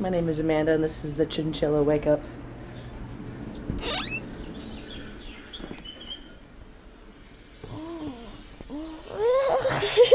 My name is Amanda and this is the Chinchilla Wake Up.